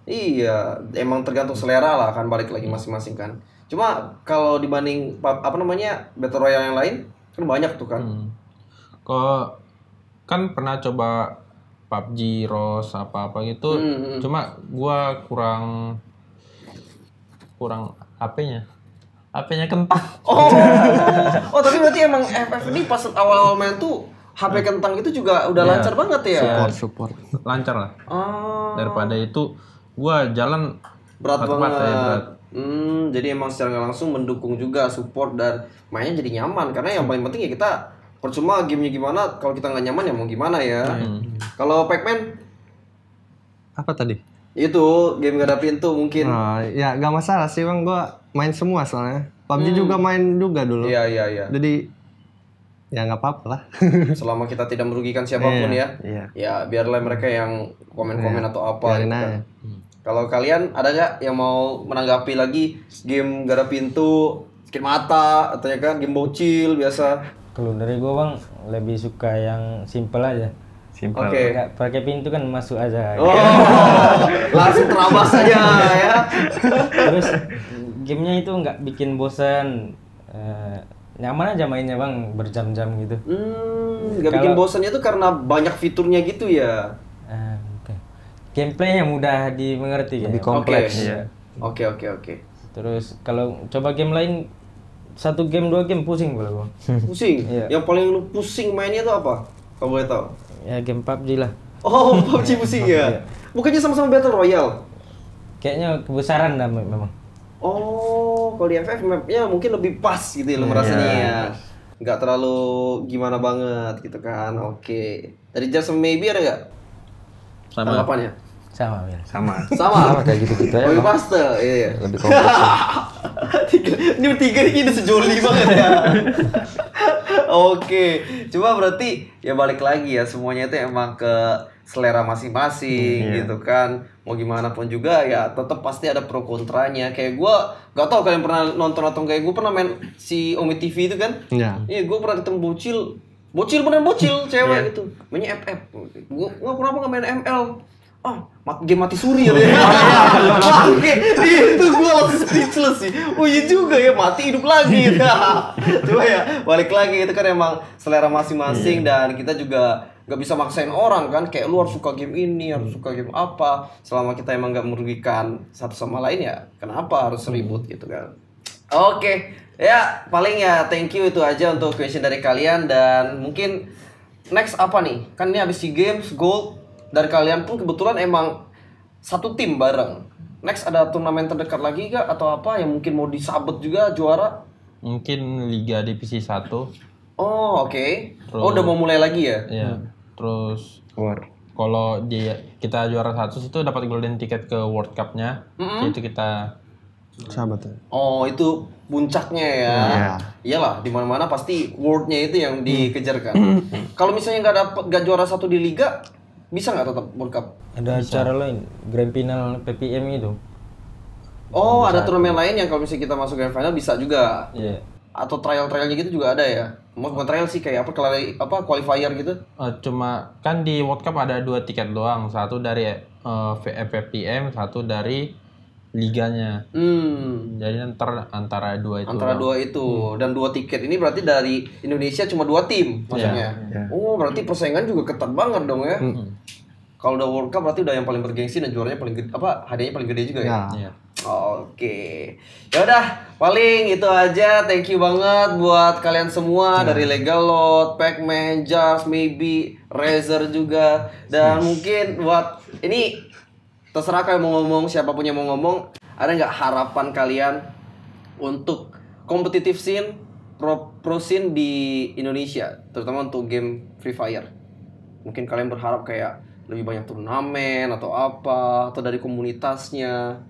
Iya, emang tergantung selera lah kan balik lagi masing-masing kan. Cuma kalau dibanding pa- apa namanya battle royale yang lain kan banyak tuh kan. Hmm. Kalau kan pernah coba PUBG, ROS apa-apa gitu. Hmm, hmm. Cuma gua kurang kurang HP-nya. HP-nya kentang. Oh, oh tapi berarti emang FF ini pas awal-awal main tuh HP kentang itu juga udah Iya. lancar banget ya? support support Lancar lah. Oh, Daripada itu gua jalan berat banget. ya, berat. Hmm, jadi emang secara langsung mendukung juga support dan mainnya jadi nyaman karena yang paling penting ya kita percuma gamenya gimana kalau kita nggak nyaman ya mau gimana ya. Kalau Pac-Man apa tadi itu game gak ada pintu mungkin. Oh, ya gak masalah sih bang gua main semua soalnya PUBG juga main juga dulu Iya iya iya. jadi ya nggak apa-apa lah Selama kita tidak merugikan siapa pun ya. Iya. Ya biarlah mereka yang komen-komen atau apa gitu kan. Kalau kalian ada nggak yang mau menanggapi lagi game gak ada pintu, sakit mata atau ya kan game bocil biasa? Kalau dari gua bang lebih suka yang simple aja. Simpel. Oke. Nggak pakai pintu kan masuk aja. Oh, langsung terabas aja ya. Terus gamenya itu nggak bikin bosan. Eh, nyaman aja mainnya bang berjam-jam gitu. Hmm, gak bikin bosannya tuh karena banyak fiturnya gitu ya. Eh, oke. Gameplaynya mudah dimengerti ya. Lebih kompleks. Oke. Iya. Oke oke oke. Terus kalau coba game lain satu game dua game pusing boleh bang. Pusing. Iya. Yang paling lu pusing mainnya tuh apa? Kalau boleh tahu. Ya game PUBG lah. Oh, PUBG pusing ya. Bukannya sama-sama Battle Royale. Kayaknya kebesaran dah memang. Oh, kalau di FF mapnya mungkin lebih pas gitu ya lu merasanya ya. Nggak terlalu gimana banget gitu kan. Oke. Dari Just Maybe ada nggak? Sama. Tanggapannya? Sama ya. Sama. Sama. Sama kayak gitu-gitu ya. Lebih iya. iya. Lebih kompleks. Tiga, ini bertiga ini udah sejoli banget ya. Oke, coba berarti ya balik lagi ya semuanya itu emang ke selera masing-masing gitu kan. Mau gimana pun juga ya tetap pasti ada pro kontranya. Kayak gua gak tau kalian pernah nonton atau kayak gue pernah main si Omi TV itu kan? Iya. iya gue pernah ketemu bocil bocil bener bocil cewek gitu. Mainnya FF gue nggak pernah nggak main ML ah mat, game mati suri ya Oke, itu gue langsung speechless sih. Oh iya juga ya, mati hidup lagi. Nah, coba ya, balik lagi. Itu kan emang selera masing-masing dan kita juga nggak bisa maksain orang kan. Kayak lu harus suka game ini harus suka game apa. Selama kita emang nggak merugikan satu sama lain ya kenapa harus ribut gitu kan? Oke. Ya paling ya thank you itu aja untuk question dari kalian dan mungkin next apa nih? Kan ini habis SEA Games Gold dan kalian pun kebetulan emang satu tim bareng next ada turnamen terdekat lagi gak atau apa yang mungkin mau disabet juga juara Mungkin Liga Divisi 1 oh oke oh udah mau mulai lagi ya ya. Terus War. kalau di kita juara satu itu dapat golden ticket ke World Cup-nya. Itu kita Sahabat ya. Oh itu puncaknya ya. Iya. Iyalah di mana-mana pasti wordnya itu yang dikejar kan. Kalau misalnya nggak dapet nggak juara satu di liga, bisa nggak tetap World Cup? Ada acara lain, grand final PPM itu. Oh ada turnamen lain yang kalau misalnya kita masuk grand final bisa juga. Iya. Atau trial-trialnya gitu juga ada ya? Mau bukan trial sih kayak apa quali- apa qualifier gitu? eh, cuma kan di World Cup ada dua tiket doang, satu dari eh, FFPM, satu dari liganya. Hmm. Jadi ntar antara dua itu. Antara dua itu dan dua tiket ini berarti dari Indonesia cuma dua tim maksudnya. Oh berarti persaingan juga ketat banget dong ya. Kalau udah World Cup berarti udah yang paling bergengsi dan juaranya paling gede, apa hadiahnya paling gede juga ya. Iya. Oke, ya udah paling itu aja. Thank you banget buat kalian semua dari Legal Lot, Pacman, Jars, maybe Razer juga, dan mungkin buat ini terserah kalian mau ngomong siapa pun yang mau ngomong. Ada nggak harapan kalian untuk kompetitif scene pro pro scene di Indonesia, terutama untuk game Free Fire? Mungkin kalian berharap kayak lebih banyak turnamen atau apa atau dari komunitasnya.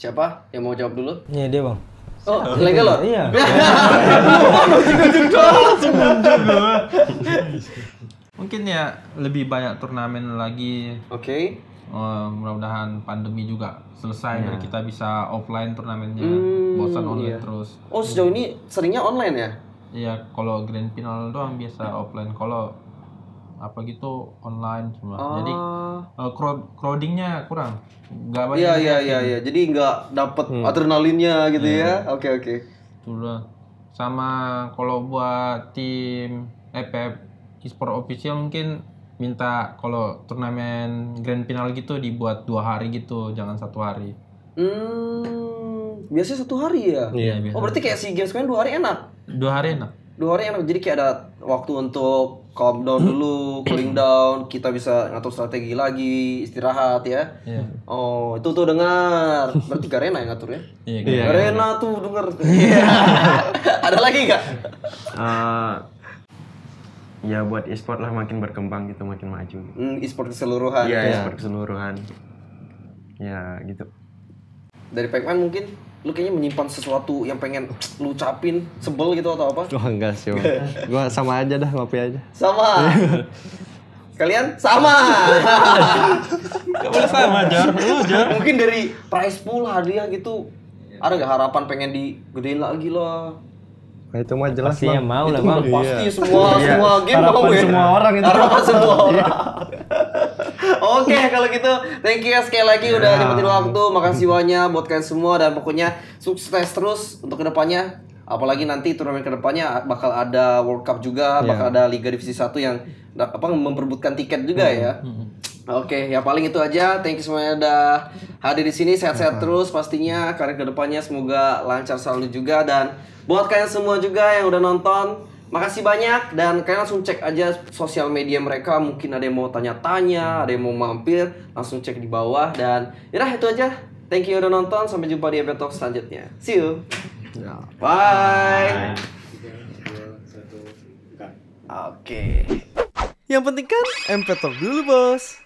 Siapa yang mau jawab dulu? Iya dia bang. Oh, legal loh. Iya. Mungkin ya lebih banyak turnamen lagi. Oke. Eh, mudah-mudahan pandemi juga selesai dan kita bisa offline turnamennya. Hmm, Bosan online iya. terus. Oh, sejauh ini seringnya online ya? Iya, kalau grand final doang biasa offline. Kalau apa gitu online cuma. Jadi Ah. eh, crowd crowdingnya kurang. Nggak banyak. Iya, iya, iya, iya. Jadi nggak dapet adrenalinnya gitu ya. Oke, oke. Sudah. Sama kalau buat tim FF e-sport official mungkin minta kalau turnamen grand final gitu dibuat dua hari gitu, jangan satu hari. Hmm, biasanya satu hari ya? Iya, biasa. Oh, berarti kayak SEA Games kemarin dua hari enak? Dua hari enak. Dua hari enak, jadi kayak ada waktu untuk calm down dulu, cooling down, kita bisa ngatur strategi lagi, istirahat ya. Iya. Oh, itu tuh dengar. Berarti Garena yang ngatur ya? Iya. Garena tuh denger. Iya. ada lagi nggak? Eh, ya buat e-sport lah makin berkembang gitu, makin maju. Hmm, e-sport keseluruhan. Iya, e-sport keseluruhan. Ya gitu. Dari Pacman mungkin lu kayaknya menyimpan sesuatu yang pengen lu ucapin sebel gitu atau apa? Wah enggak sih. Gua sama aja dah, ngopi aja. Sama. Kalian sama. Gak boleh sama, Jar. Lu, Jar. Mungkin dari prize pool hadiah gitu. Ada nggak harapan pengen digedein lagi lah? Nah, itu mah jelas Pastinya bang. mau lah bang. pasti semua semua game Harapan mau ya. semua orang itu. Harapan semua orang. Oke kalau gitu thank you ya sekali lagi udah nyempetin waktu. Makasih banyak buat kalian semua dan pokoknya sukses terus untuk ke depannya. Apalagi nanti turnamen ke depannya bakal ada World Cup juga bakal ada Liga Divisi 1 yang apa memperebutkan tiket juga ya Oke, ya paling itu aja. Thank you semuanya udah hadir di sini. Sehat-sehat terus pastinya. Karir ke depannya semoga lancar selalu juga. Dan buat kalian semua juga yang udah nonton, makasih banyak. Dan kalian langsung cek aja sosial media mereka. Mungkin ada yang mau tanya-tanya, ada yang mau mampir, langsung cek di bawah. Dan ya itu aja. Thank you udah nonton. Sampai jumpa di episode selanjutnya. See you. Bye. Oke. Yang penting kan MP Talk dulu, Bos.